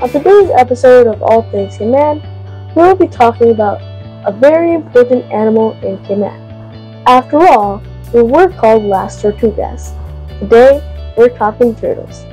On today's episode of All Things Cayman, we will be talking about a very important animal in Cayman. After all, we were called Las Tortugas. Today, we're talking turtles.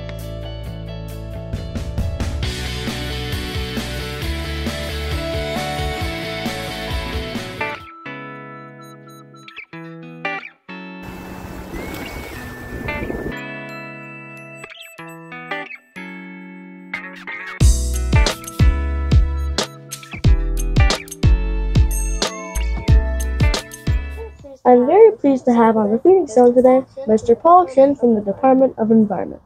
I'm very pleased to have on the Phoenix Zone today Mr. Paul Chin from the Department of Environment.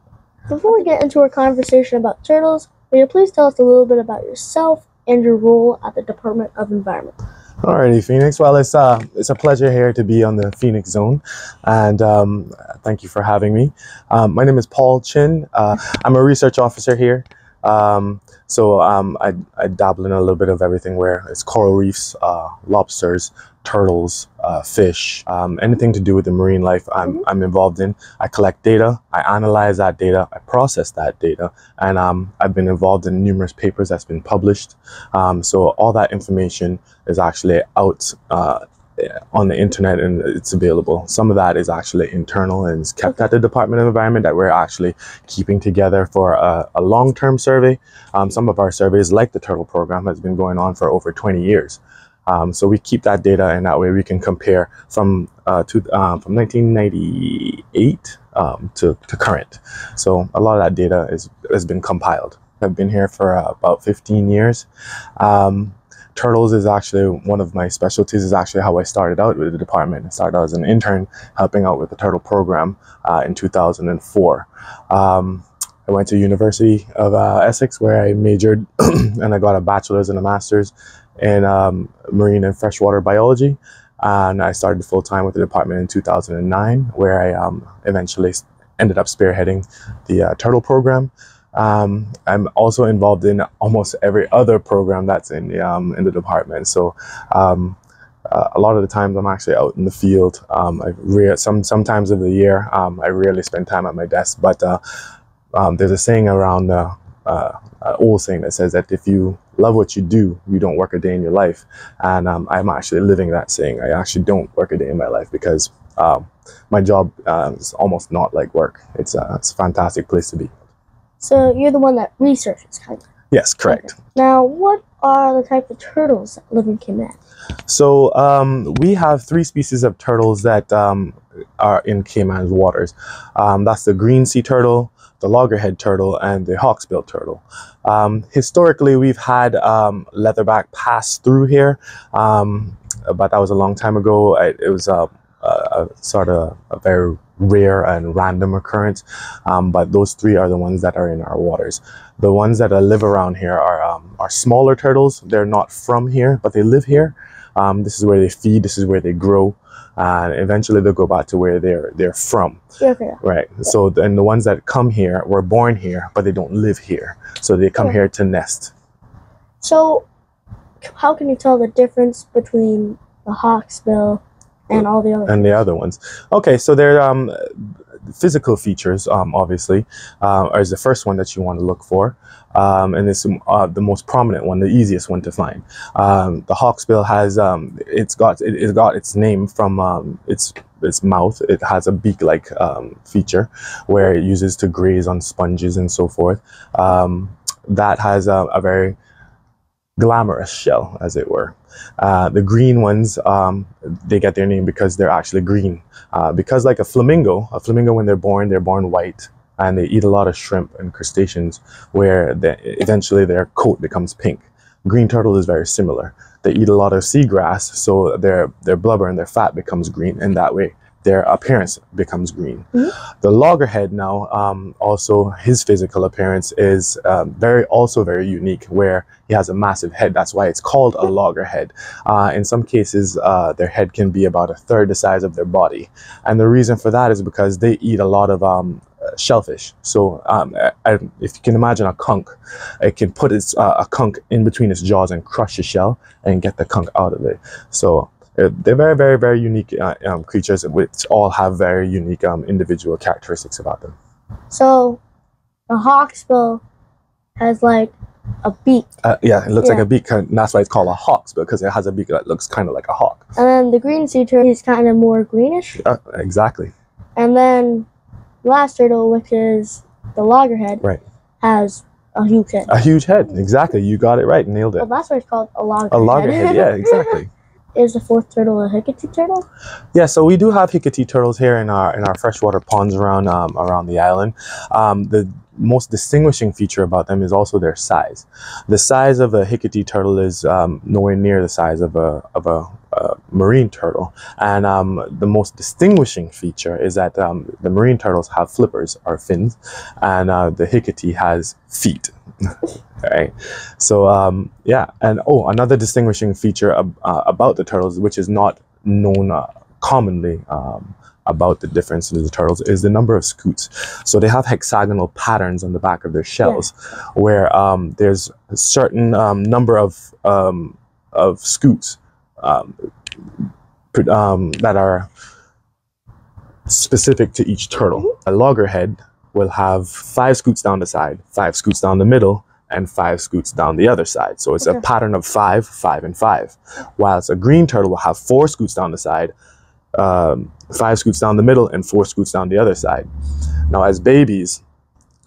Before we get into our conversation about turtles, will you please tell us a little bit about yourself and your role at the Department of Environment? Alrighty, Phoenix. Well, it's uh, it's a pleasure here to be on the Phoenix Zone, and um, thank you for having me. Um, my name is Paul Chin. Uh, I'm a research officer here. Um, so um, I, I dabble in a little bit of everything where it's coral reefs, uh, lobsters, turtles, uh, fish, um, anything to do with the marine life I'm, Mhm. I'm involved in. I collect data, I analyze that data, I process that data, and um, I've been involved in numerous papers that's been published. Um, so all that information is actually out uh, on the internet and it's available. Some of that is actually internal and is kept at the Department of Environment that we're actually keeping together for a, a long-term survey. Um, some of our surveys, like the Turtle Program, has been going on for over 20 years. Um, so we keep that data, and that way we can compare from uh, to, um, from 1998 um, to, to current. So a lot of that data is, has been compiled. I've been here for uh, about 15 years. Um, turtles is actually one of my specialties. Is actually how I started out with the department. I started out as an intern helping out with the turtle program uh, in 2004. Um, I went to University of uh, Essex where I majored and I got a bachelor's and a master's in um, marine and freshwater biology. And I started full time with the department in 2009, where I um, eventually ended up spearheading the uh, turtle program. Um, I'm also involved in almost every other program that's in the um, in the department. So um, uh, a lot of the times I'm actually out in the field. Um, I re- some sometimes of the year um, I rarely spend time at my desk, but uh, um, there's a saying around uh, uh, old saying that says that if you love what you do, you don't work a day in your life. And um, I'm actually living that saying. I actually don't work a day in my life because um, my job uh, is almost not like work. It's a, it's a fantastic place to be. So you're the one that researches, kind of. Yes, correct. Now, what are the type of turtles that live in Cayman? So um, we have three species of turtles that um, are in Cayman's waters. Um, that's the green sea turtle, the loggerhead turtle, and the hawksbill turtle. Um, historically, we've had um, leatherback pass through here, um, but that was a long time ago. I, it was a, a, sort of a very rare and random occurrence, um, but those three are the ones that are in our waters. The ones that uh, live around here are um, are smaller turtles. They're not from here, but they live here. Um, this is where they feed. This is where they grow, and eventually they'll go back to where they're they're from. Yeah, okay. Right. So then the ones that come here were born here, but they don't live here. So they come Yeah. here to nest. So, how can you tell the difference between the hawksbill and all the other? and the other ones. Okay, so they're um, physical features, um, obviously, uh, is the first one that you want to look for, um, and it's uh, the most prominent one, the easiest one to find. Um, the hawksbill has um, it's got it, it got its name from um, its its mouth. It has a beak-like um, feature where it uses to graze on sponges and so forth. Um, that has a, a very glamorous shell, as it were. Uh, the green ones, um, they get their name because they're actually green. Uh, because like a flamingo, a flamingo when they're born, they're born white and they eat a lot of shrimp and crustaceans where they, eventually their coat becomes pink. Green turtle is very similar. They eat a lot of seagrass, so their, their blubber and their fat becomes green and that way their appearance becomes green. Mhm. The loggerhead now, um, also his physical appearance is um, very, also very unique where he has a massive head. That's why it's called a loggerhead. Uh, in some cases, uh, their head can be about a third the size of their body. And the reason for that is because they eat a lot of um, shellfish. So um, I, I- if you can imagine a conch, it can put its, uh, a conch in between its jaws and crush the shell and get the conch out of it. So they're very, very, very unique uh, um, creatures, which all have very unique um, individual characteristics about them. So, the hawksbill has like a beak. Uh, yeah, it looks like a beak, and that's why it's called a hawk's because it has a beak that looks kind of like a hawk. And then the green sea turtle is kind of more greenish. Uh, exactly. And then last turtle, which is the loggerhead, Right. has a huge head. A huge head. Exactly. You got it right. Nailed it. Well, that's why it's called a loggerhead. A loggerhead. Yeah, exactly. is the fourth turtle a hickatee turtle? Yeah, so we do have hickatee turtles here in our in our freshwater ponds around um, around the island. Um, the most distinguishing feature about them is also their size. The size of a hickatee turtle is um, nowhere near the size of a of a, a marine turtle, and um, the most distinguishing feature is that um, the marine turtles have flippers or fins, and uh, the hickatee has feet. right? So um, yeah, and oh, another distinguishing feature ab- uh, about the turtles, which is not known uh, commonly um, about the difference in the turtles, is the number of scutes. So they have hexagonal patterns on the back of their shells, where um, there's a certain um, number of um, of scutes um, pr- um, that are specific to each turtle. A loggerhead will have five scutes down the side, five scutes down the middle, and five scutes down the other side. So it's a pattern of five, five, and five. Whilst a green turtle will have four scutes down the side, um, five scutes down the middle, and four scutes down the other side. Now, as babies,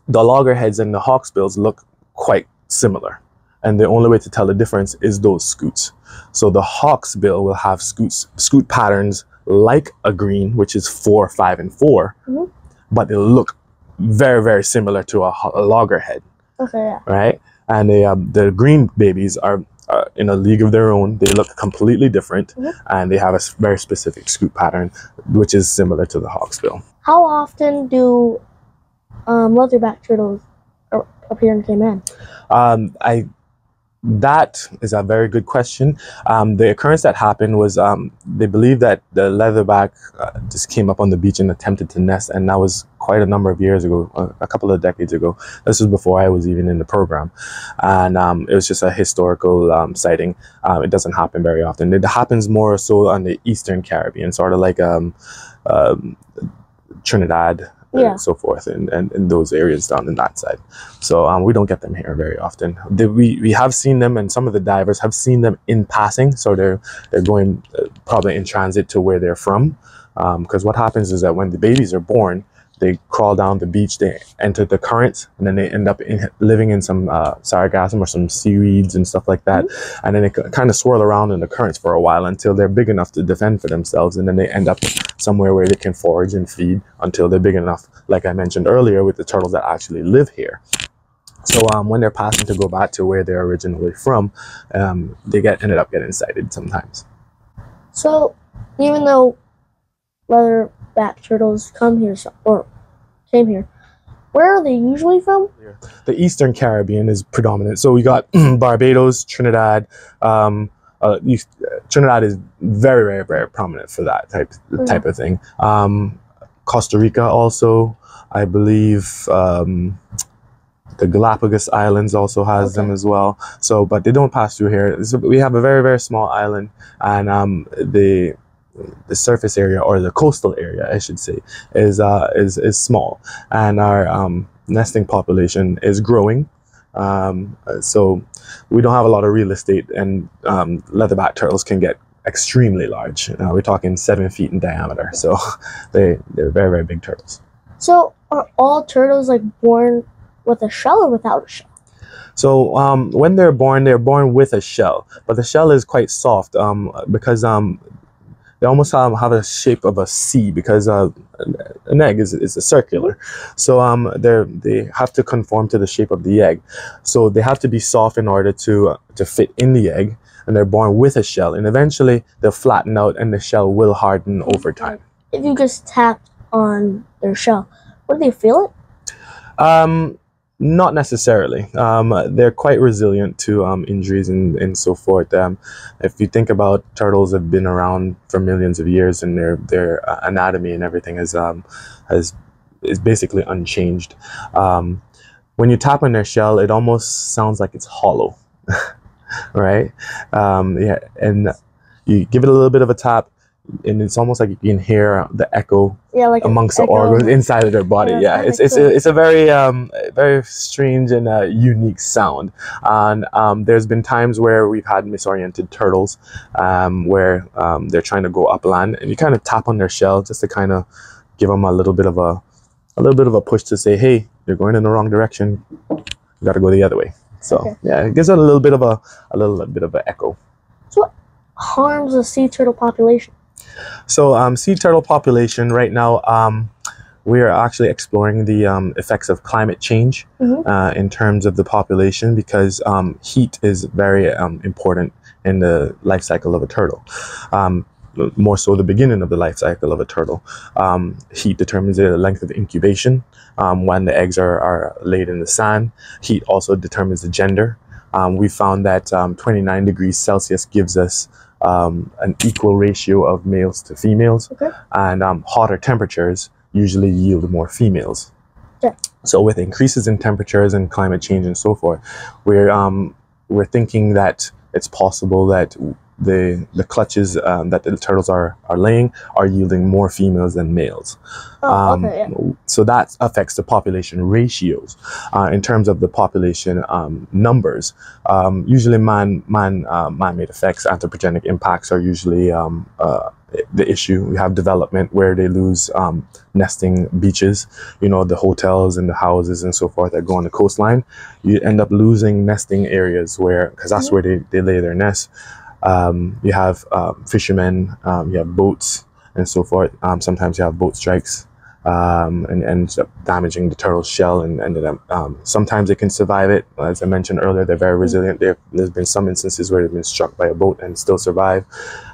the loggerheads and the hawksbills look quite similar. And the only way to tell the difference is those scutes. So the hawksbill will have scutes, scute patterns like a green, which is four, five, and 4 Mhm. but they look very, very similar to a, a loggerhead, Okay, yeah. right? And they, um, the green babies are uh, in a league of their own. They look completely different, Mhm. and they have a very specific scute pattern, which is similar to the hawksbill. How often do um, leatherback turtles appear in Cayman? Um, I that is a very good question. Um, the occurrence that happened was um, they believe that the leatherback uh, just came up on the beach and attempted to nest, and that was quite a number of years ago, uh, a couple of decades ago. This was before I was even in the program, and um, it was just a historical um, sighting. Um, it doesn't happen very often. It happens more so on the Eastern Caribbean, sort of like um, Trinidad. Yeah. And so forth, and, and, and those areas down in that side. So um, we don't get them here very often. The, we, we have seen them, and some of the divers have seen them in passing. So they're they're going uh, probably in transit to where they're from. Because what happens is that when the babies are born, they crawl down the beach, they enter the currents, and then they end up in, living in some uh, sargassum or some seaweeds and stuff like that. And then they kind of swirl around in the currents for a while until they're big enough to defend for themselves, and then they end up somewhere where they can forage and feed until they're big enough, like I mentioned earlier, with the turtles that actually live here. So um, when they're passing to go back to where they're originally from, um, they get ended up getting sighted sometimes. So, even though leatherback turtles come here so- or came here, where are they usually from? The Eastern Caribbean is predominant. So we got Barbados, Trinidad. Um, uh, East, Trinidad is very, very, very prominent for that type type of thing. Um, Costa Rica also, I believe. Um, the Galapagos Islands also has them as well. So, but they don't pass through here. So we have a very, very small island, and um, the the surface area or the coastal area, I should say, is uh, is is small, and our um, nesting population is growing. Um, so we don't have a lot of real estate, and um, leatherback turtles can get extremely large. Uh, we're talking seven feet in diameter, so they they're very very big turtles. So, are all turtles like born with a shell or without a shell? So um, when they're born, they're born with a shell, but the shell is quite soft um, because um, they almost um, have a shape of a C because uh, an egg is, is a circular. So um, they they have to conform to the shape of the egg. So they have to be soft in order to uh, to fit in the egg, and they're born with a shell. And eventually they'll flatten out, and the shell will harden over time. If you just tap on their shell, would they feel it? Um, not necessarily. Um, they're quite resilient to um, injuries and, and so forth. Um, if you think about turtles have been around for millions of years and their their uh, anatomy and everything is um, has is basically unchanged. Um, when you tap on their shell, it almost sounds like it's hollow, right? Um, yeah, and you give it a little bit of a tap, and it's almost like you can hear the echo Yeah, like amongst the echo. organs inside of their body. Yeah, Yeah, it's it's cool. it's a very um very strange and uh, unique sound. And um, there's been times where we've had misoriented turtles, um, where um, they're trying to go upland, and you kind of tap on their shell just to kind of give them a little bit of a a little bit of a push to say, hey, you're going in the wrong direction. You got to go the other way. So Okay. yeah, it gives it a little bit of a a little bit of an echo. So harms the sea turtle population. So, um, sea turtle population right now, um, we are actually exploring the um, effects of climate change Mhm. uh, in terms of the population because um, heat is very um, important in the life cycle of a turtle. Um, more so, the beginning of the life cycle of a turtle. Um, heat determines the length of incubation um, when the eggs are, are laid in the sand. Heat also determines the gender. Um, we found that um, 29 degrees Celsius gives us um, an equal ratio of males to females, Okay. and um, hotter temperatures usually yield more females. Yeah. So, with increases in temperatures and climate change and so forth, we're um, we're thinking that it's possible that the the clutches um, that the turtles are are laying are yielding more females than males. Oh, Um, okay, yeah. So that affects the population ratios uh, in terms of the population um, numbers. Um, usually, man man uh, man-made effects, anthropogenic impacts are usually um, uh, the issue. We have development where they lose um, nesting beaches. You know, the hotels and the houses and so forth that go on the coastline. You end up losing nesting areas where because that's Mhm. where they, they lay their nests. Um, you have um, fishermen. Um, you have boats and so forth. Um, sometimes you have boat strikes um, and ends up damaging the turtle's shell. And, and um, sometimes they can survive it. As I mentioned earlier, they're very resilient. There, there's been some instances where they've been struck by a boat and still survive.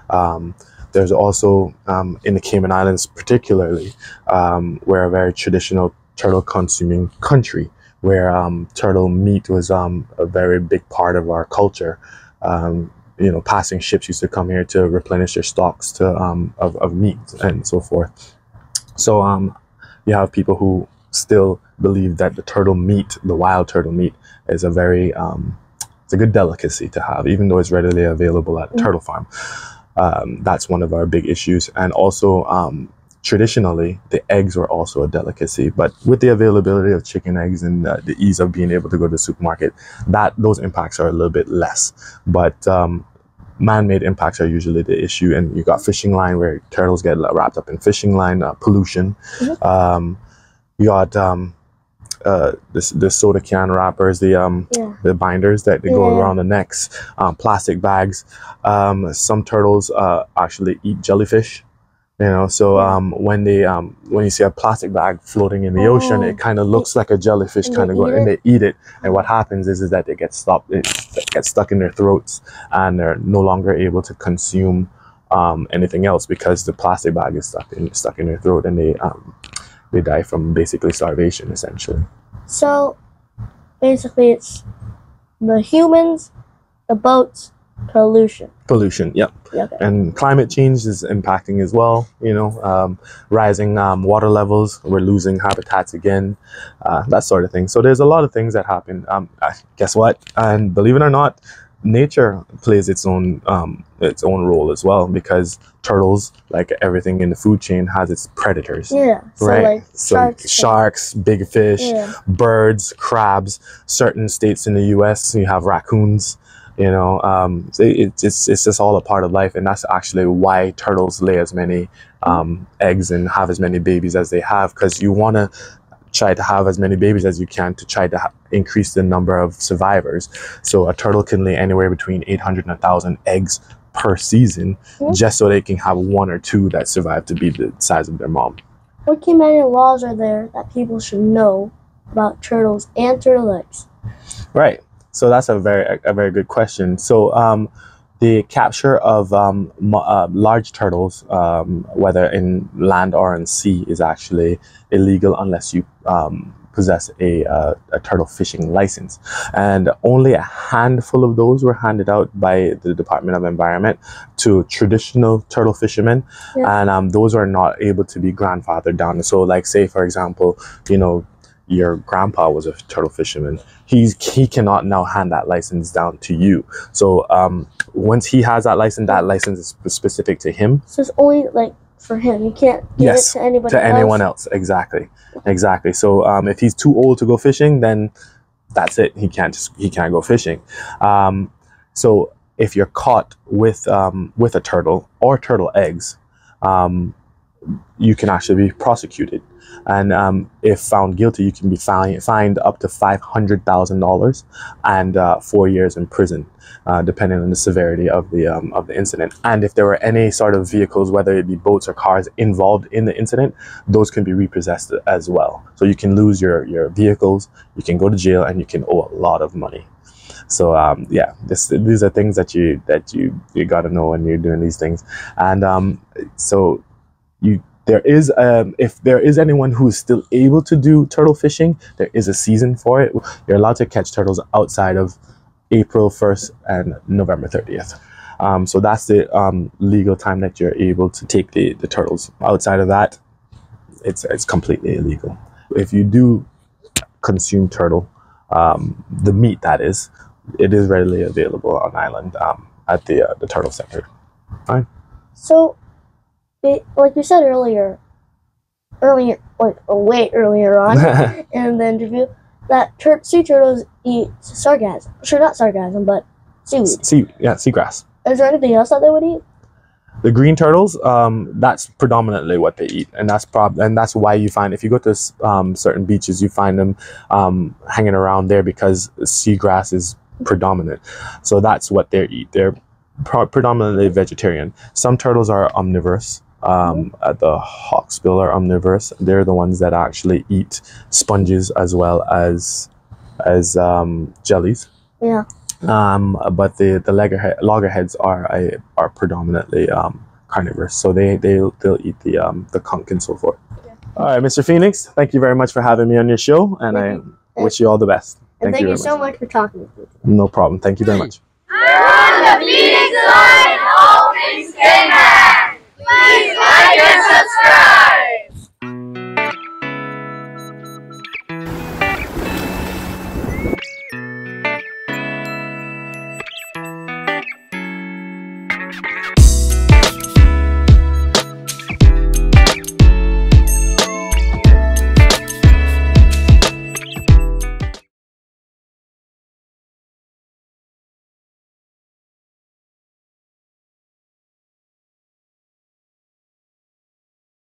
Um, there's also um, in the Cayman Islands, particularly, um, we're a very traditional turtle consuming country where um, turtle meat was um, a very big part of our culture. Um, you know, passing ships used to come here to replenish their stocks to um, of, of meat and so forth. So um, you have people who still believe that the turtle meat, the wild turtle meat, is a very um, it's a good delicacy to have, even though it's readily available at Mm. Turtle Farm. Um, that's one of our big issues, and also um, traditionally the eggs were also a delicacy. But with the availability of chicken eggs and uh, the ease of being able to go to the supermarket, that those impacts are a little bit less. But um, man-made impacts are usually the issue, and you got fishing line where turtles get wrapped up in fishing line uh, pollution. Mhm. Um, you got um, uh, this the soda can wrappers, the um, Yeah. the binders that they go Yeah. around the necks, um, plastic bags. Um, some turtles uh, actually eat jellyfish. You know, so um, when they um, when you see a plastic bag floating in the ocean, Oh. it kind of looks like a jellyfish kind of going, and they eat it. And what happens is, is that they get stopped, it gets stuck in their throats, and they're no longer able to consume um, anything else because the plastic bag is stuck in stuck in their throat, and they um, they die from basically starvation, essentially. So basically, it's the humans, the boats, pollution. Pollution, yep. Yeah, okay. and climate change is impacting as well. You know, um, rising um, water levels, we're losing habitats again, uh, that sort of thing. So there's a lot of things that happen. Um, guess what? And believe it or not, nature plays its own um, its own role as well because turtles, like everything in the food chain, has its predators. Yeah. So right. like so sharks. sharks, big fish, Yeah. birds, crabs. Certain states in the U.S. you have raccoons. You know, um, it, it's it's just all a part of life, and that's actually why turtles lay as many um, eggs and have as many babies as they have, because you want to try to have as many babies as you can to try to ha- increase the number of survivors. So a turtle can lay anywhere between 800 and 1,000 eggs per season, Mhm. just so they can have one or two that survive to be the size of their mom. What Caymanian laws are there that people should know about turtles and turtle eggs? Right. So that's a very a very good question. So um, the capture of um, uh, large turtles, um, whether in land or in sea, is actually illegal unless you um, possess a, uh, a turtle fishing license. And only a handful of those were handed out by the Department of Environment to traditional turtle fishermen, Yeah. and um, those are not able to be grandfathered down. So, like, say for example, you know your grandpa was a turtle fisherman, he's he cannot now hand that license down to you. So um, once he has that license, that license is specific to him. So it's only like for him. You can't give Yes, it to anybody to else. anyone else. Exactly, exactly. So um, if he's too old to go fishing, then that's it. He can't just he can't go fishing. Um, so if you're caught with um, with a turtle or turtle eggs, um, you can actually be prosecuted, and um, if found guilty, you can be fined fined up to five hundred thousand dollars and uh, four years in prison, uh, depending on the severity of the um, of the incident. And if there were any sort of vehicles, whether it be boats or cars, involved in the incident, those can be repossessed as well. So you can lose your your vehicles, you can go to jail, and you can owe a lot of money. So um, yeah, this, these are things that you that you you got to know when you're doing these things. And um, so you there is um, if there is anyone who is still able to do turtle fishing, there is a season for it. You're allowed to catch turtles outside of April 1st and November 30th. Um, so that's the um, legal time that you're able to take the, the turtles. Outside of that, it's it's completely illegal. If you do consume turtle, um, the meat that is, it is readily available on island um, at the uh, the turtle center. fine So, like you said earlier, earlier, like way earlier on in the interview, that tur- sea turtles eat sargassum. Sure, not sargassum, but seaweed. sea, yeah, seagrass. Is there anything else that they would eat? The green turtles, um, that's predominantly what they eat, and that's prob- and that's why you find if you go to um, certain beaches, you find them um, hanging around there because seagrass is predominant. So that's what they eat. They're predominantly vegetarian. Some turtles are omnivorous. Um, uh, the hawksbill are omnivorous. They're the ones that actually eat sponges as well as as um, jellies. Yeah. Um, but the the loggerhead, loggerheads are a, are predominantly um, carnivorous, so they they they'll eat the um, the conch and so forth. All right, Mr. Phoenix, thank you very much for having me on your show, and Thank I wish you all the best. And thank, you, very so much. much for talking with me. No problem. Thank you very much.